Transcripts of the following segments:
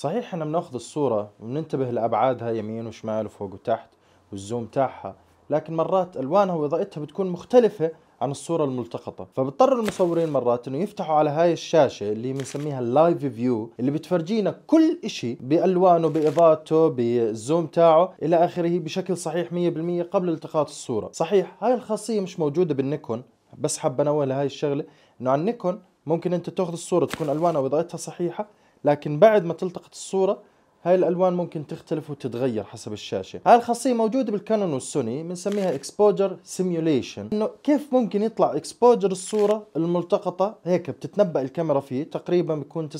صحيح إحنا بناخذ الصورة وبننتبه لأبعادها يمين وشمال وفوق وتحت وال zoom تاعها لكن مرات ألوانها وإضاءتها بتكون مختلفة عن الصورة الملتقطة. فبضطر المصورين مرات إنه يفتحوا على هاي الشاشة اللي بنسميها ال live view اللي بتفرجينا كل إشي بألوانه بإضاءته بال zoom تاعه إلى آخره بشكل صحيح 100% قبل التقاط الصورة. صحيح هاي الخاصية مش موجودة بالنيكون بس حاب انوه لهاي الشغلة إنه على النيكون ممكن أنت تأخذ الصورة تكون ألوانها واضاءتها صحيحة لكن بعد ما تلتقط الصورة هاي الألوان ممكن تختلف وتتغير حسب الشاشة. هاي الخاصية موجودة بالكانون والسوني بنسميها exposure simulation إنه كيف ممكن يطلع exposure الصورة الملتقطة؟ هيك بتتنبأ الكاميرا فيه تقريبا بيكون 99%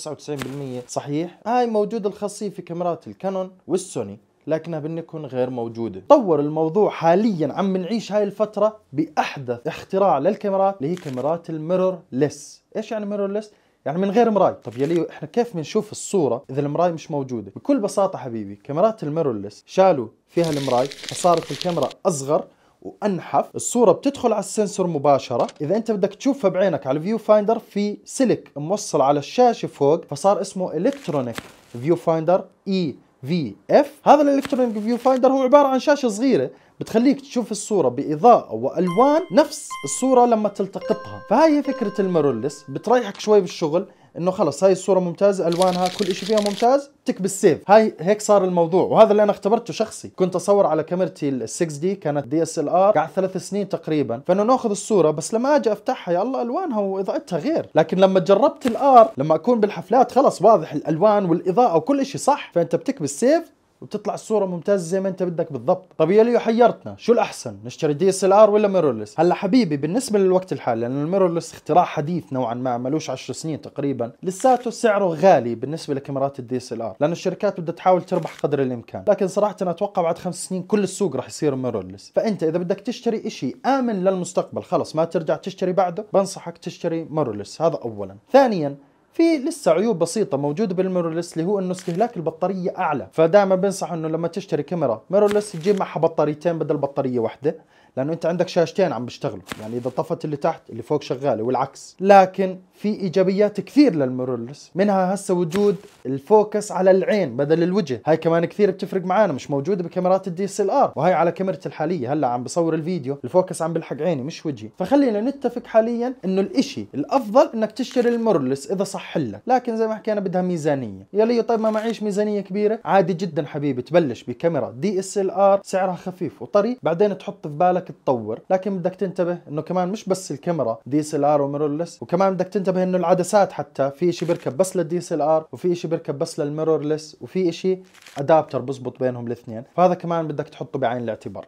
صحيح. هاي موجودة الخاصية في كاميرات الكانون والسوني لكنها بالنيكون غير موجودة. طور الموضوع حاليا عم بنعيش هاي الفترة بأحدث اختراع للكاميرات اللي هي كاميرات ال mirrorless. إيش يعني mirrorless؟ يعني من غير مراي. طب يا ليو إحنا كيف بنشوف الصورة إذا المراي مش موجودة؟ بكل بساطة حبيبي كاميرات ال mirrorless شالوا فيها المراي فصارت الكاميرا أصغر وأنحف. الصورة بتدخل على ال sensor مباشرة. إذا أنت بدك تشوفها بعينك على ال view finder في سلك موصل على الشاشة فوق فصار اسمه electronic view finder EVF هذا ال electronic view finder هو عبارة عن شاشة صغيرة بتخليك تشوف الصورة بإضاءة وألوان نفس الصورة لما تلتقطها. فهاي هي فكرة ال mirrorless بتريحك شوي بالشغل. إنه خلص هاي الصورة ممتازة ألوانها كل شيء فيها ممتاز تكبس save هاي هيك صار الموضوع. وهذا اللي أنا اختبرته شخصي. كنت أصور على كاميرتي ال 6D كانت DSLR قعد ثلاث سنين تقريبا. فإنه نأخذ الصورة بس لما أجي أفتحها يا الله ألوانها وإضاءتها غير. لكن لما جربت ال R لما أكون بالحفلات خلص واضح الألوان والإضاءة وكل شيء صح؟ فأنت بتكبس save وبتطلع الصورة ممتازة زي ما انت بدك بالضبط. طب يا ليو حيرتنا شو الأحسن نشتري DSLR ولا mirrorless هلا حبيبي بالنسبة للوقت الحالي لأن ال mirrorless اختراع حديث نوعا ما ملوش 10 سنين تقريبا لساته سعره غالي بالنسبة لكاميرات ال DSLR لأنه الشركات بدها تحاول تربح قدر الإمكان. لكن صراحة أنا أتوقع بعد خمس سنين كل السوق راح يصير mirrorless فأنت إذا بدك تشتري شيء آمن للمستقبل خلص ما ترجع تشتري بعده بنصحك تشتري mirrorless هذا اولا. ثانيا في لسه عيوب بسيطة موجودة بال mirrorless اللي هو إنه استهلاك البطارية أعلى. فدائما بنصح إنه لما تشتري كاميرا mirrorless تجيب معها بطاريتين بدل بطارية واحدة لأنه أنت عندك شاشتين عم بيشتغلوا. يعني إذا طفت اللي تحت اللي فوق شغالة والعكس. لكن في إيجابيات كثير لل mirrorless منها هسه وجود ال focus على العين بدل الوجه. هاي كمان كثير بتفرق معانا مش موجودة بكاميرات ال DSLR وهي على كاميرتي الحالية. هلا عم بصور الفيديو ال focus عم بلحق عيني مش وجهي. فخلينا نتفق حاليا إنه الإشي الأفضل إنك تشتري ال mirrorless إذا صح لك لكن زي ما حكينا بدها ميزانية. يا ليو طيب ما معيش ميزانية كبيرة عادي جدا حبيبي تبلش بكاميرا DSLR سعرها خفيف وطري بعدين تحط في بالك تطور. لكن بدك تنتبه إنه كمان مش بس الكاميرا DSLR و mirrorless وكمان بدك تنتبه إنه العدسات حتى في شيء بيركب بس لل DSLR وفي شيء بيركب بس لل mirrorless وفي شيء adapter بزبط بينهم الاثنين. فهذا كمان بدك تحطه بعين الاعتبار.